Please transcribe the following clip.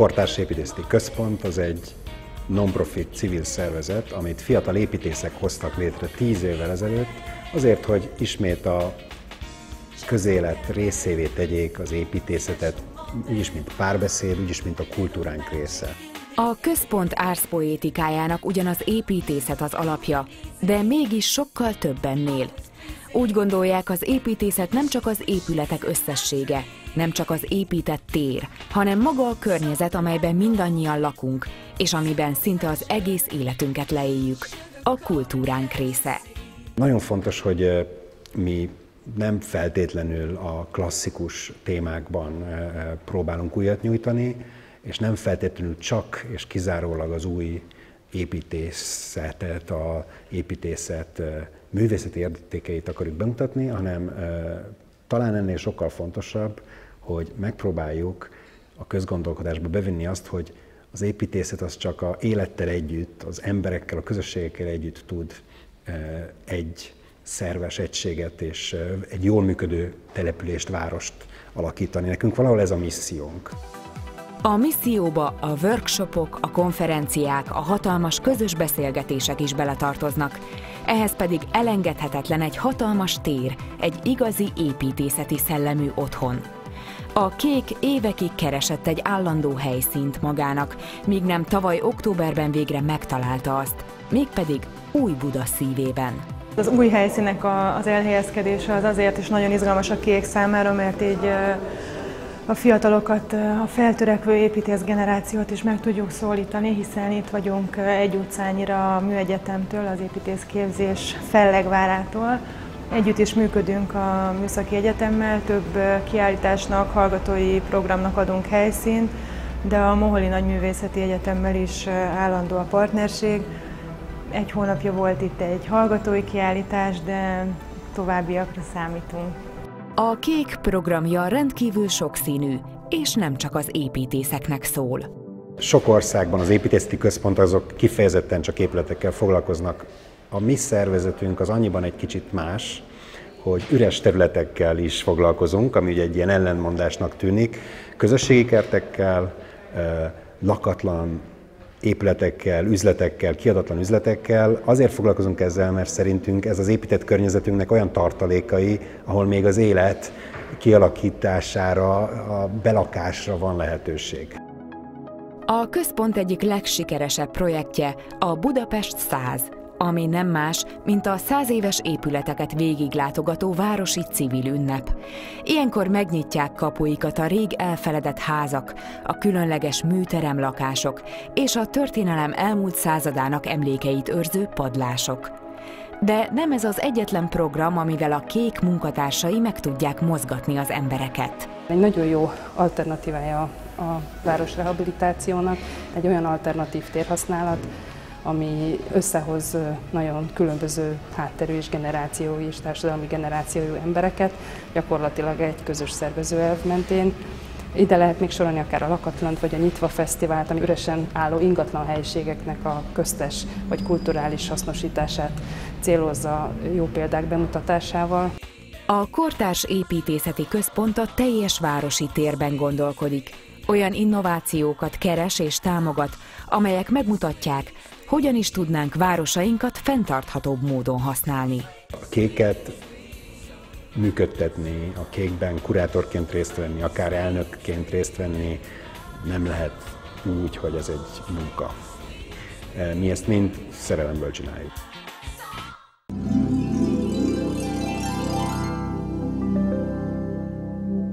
Kortárs Építészeti Központ az egy non-profit civil szervezet, amit fiatal építészek hoztak létre tíz évvel ezelőtt, azért, hogy ismét a közélet részévé tegyék az építészetet, úgyis, mint párbeszéd, úgyis, mint a kultúránk része. A központ árszpoétikájának ugyanaz építészet az alapja, de mégis sokkal több ennél. Úgy gondolják, az építészet nem csak az épületek összessége, nem csak az épített tér, hanem maga a környezet, amelyben mindannyian lakunk, és amiben szinte az egész életünket leéljük, a kultúránk része. Nagyon fontos, hogy mi nem feltétlenül a klasszikus témákban próbálunk újat nyújtani, és nem feltétlenül csak és kizárólag az új építészetet, a építészet művészeti értékeit akarjuk bemutatni, hanem talán ennél sokkal fontosabb, hogy megpróbáljuk a közgondolkodásba bevinni azt, hogy az építészet az csak a élettel együtt, az emberekkel, a közösségekkel együtt tud egy szerves egységet és egy jól működő települést, várost alakítani. Nekünk valahol ez a missziónk. A misszióba a workshopok, a konferenciák, a hatalmas közös beszélgetések is beletartoznak. Ehhez pedig elengedhetetlen egy hatalmas tér, egy igazi építészeti szellemű otthon. A kék évekig keresett egy állandó helyszínt magának, míg nem tavaly októberben végre megtalálta azt, mégpedig új Buda szívében. Az új helyszínek az elhelyezkedése az azért is nagyon izgalmas a kék számára, mert így a fiatalokat, a feltörekvő építész generációt is meg tudjuk szólítani, hiszen itt vagyunk egy utcányira a Műegyetemtől, az építészképzés fellegvárától. Együtt is működünk a Műszaki Egyetemmel, több kiállításnak, hallgatói programnak adunk helyszínt, de a Moholi Nagyművészeti Egyetemmel is állandó a partnerség. Egy hónapja volt itt egy hallgatói kiállítás, de továbbiakra számítunk. A kék programja rendkívül sokszínű, és nem csak az építészeknek szól. Sok országban az építészeti központ azok kifejezetten csak épületekkel foglalkoznak. A mi szervezetünk az annyiban egy kicsit más, hogy üres területekkel is foglalkozunk, ami ugye egy ilyen ellenmondásnak tűnik, közösségi kertekkel, lakatlan épületekkel, üzletekkel, kiadatlan üzletekkel. Azért foglalkozunk ezzel, mert szerintünk ez az épített környezetünknek olyan tartalékai, ahol még az élet kialakítására, a belakásra van lehetőség. A központ egyik legsikeresebb projektje a Budapest 100, ami nem más, mint a száz éves épületeket végiglátogató városi civil ünnep. Ilyenkor megnyitják kapuikat a rég elfeledett házak, a különleges műterem lakások és a történelem elmúlt századának emlékeit őrző padlások. De nem ez az egyetlen program, amivel a kék munkatársai meg tudják mozgatni az embereket. Egy nagyon jó alternatívája a városrehabilitációnak, egy olyan alternatív térhasználat, ami összehoz nagyon különböző hátterű és generációi és társadalmi generációjú embereket, gyakorlatilag egy közös szervezőelv mentén. Ide lehet még sorolni akár a Lakatlant vagy a Nyitva Fesztivált, ami üresen álló ingatlan helyiségeknek a köztes vagy kulturális hasznosítását célozza jó példák bemutatásával. A Kortárs Építészeti Központ a teljes városi térben gondolkodik. Olyan innovációkat keres és támogat, amelyek megmutatják, hogyan is tudnánk városainkat fenntarthatóbb módon használni. A kéket működtetni, a kékben kurátorként részt venni, akár elnökként részt venni, nem lehet úgy, hogy ez egy munka. Mi ezt mind szerelemből csináljuk.